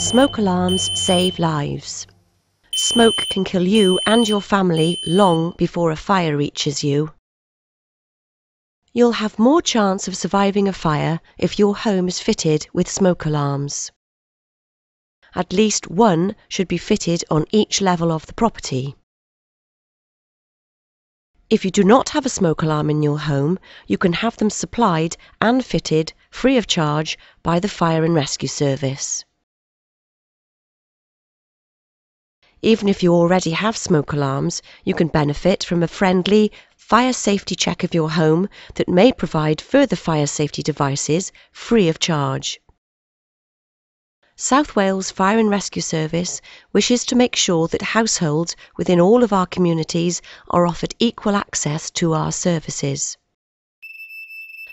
Smoke alarms save lives. Smoke can kill you and your family long before a fire reaches you. You'll have more chance of surviving a fire if your home is fitted with smoke alarms. At least one should be fitted on each level of the property. If you do not have a smoke alarm in your home, you can have them supplied and fitted free of charge by the Fire and Rescue Service. Even if you already have smoke alarms, you can benefit from a friendly fire safety check of your home that may provide further fire safety devices free of charge. South Wales Fire and Rescue Service wishes to make sure that households within all of our communities are offered equal access to our services.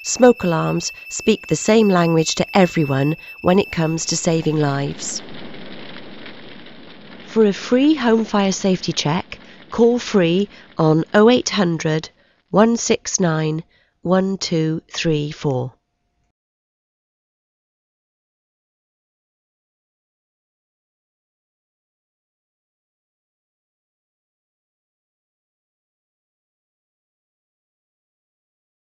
Smoke alarms speak the same language to everyone when it comes to saving lives. For a free home fire safety check, call free on 0800 169 1234.